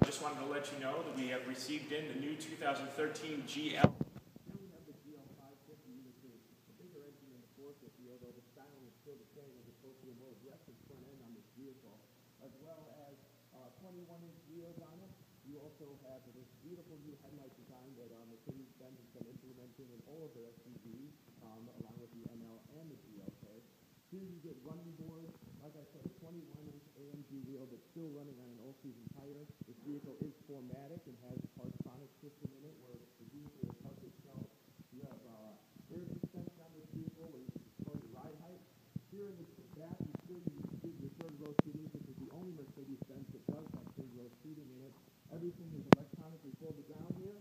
I just wanted to let you know that we have received in the new 2013 GL. as well as uh, 21-inch wheels on it. You also have this beautiful new headlight design that um, Mercedes-Benz has been implementing in all of their SUVs, um, along with the ML and the GLK. Here you get running boards, like I said, a 21-inch wheel that's still running on an all-season tire. This vehicle is 4MATIC and has a Parktronic system in it where the vehicle will park itself. You have uh, air suspension on this vehicle where you ride height. Here in the back, you still use your third row seating. This is the only Mercedes-Benz that does have third row seating in it. Everything is electronically folded down here,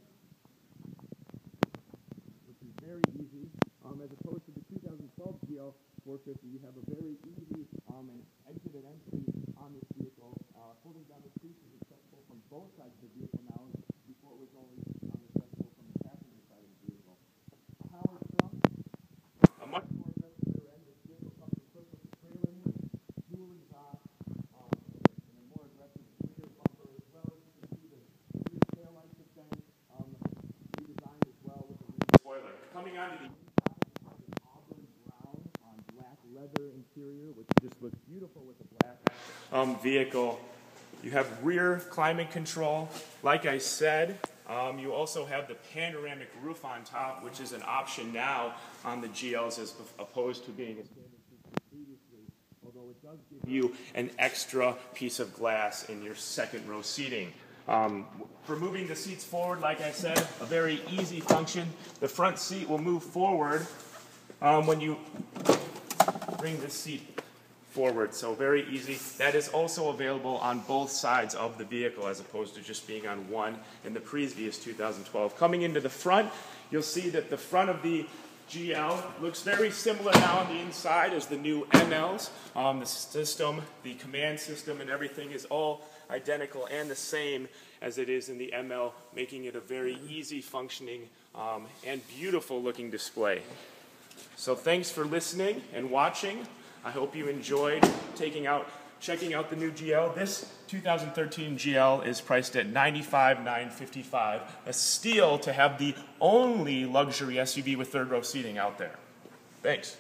which is very easy. Um, as opposed to the 2012 GL 450, you have a very easy um, and exit and entry on this vehicle. Uh, folding down the seats is accessible from both sides of the vehicle now. Before it was only um, accessible from the passenger side of the vehicle. Power trunk. A much More aggressive rear end. This vehicle comes equipped with a trailer hitch, dual exhaust, um, and a more aggressive rear bumper as well. As you can see, the rear tail lights have been um, redesigned as well with a new spoiler. Coming on to the auburn brown on black leather interior, which just looks beautiful with the black. um, vehicle. You have rear climate control. Like I said, um, you also have the panoramic roof on top, which is an option now on the GLs as opposed to being a standard feature previously, although it does give you an extra piece of glass in your second row seating. Um, for moving the seats forward, like I said, a very easy function. The front seat will move forward um, when you bring the seat forward, so very easy. That is also available on both sides of the vehicle as opposed to just being on one in the previous 2012. Coming into the front, you'll see that the front of the GL looks very similar now on the inside as the new MLs. Um, the system, the command system, and everything is all identical and the same as it is in the ML, making it a very easy functioning um, and beautiful looking display. So thanks for listening and watching. I hope you enjoyed taking out, checking out the new GL. This 2013 GL is priced at $95,955, a steal to have the only luxury SUV with third row seating out there. Thanks.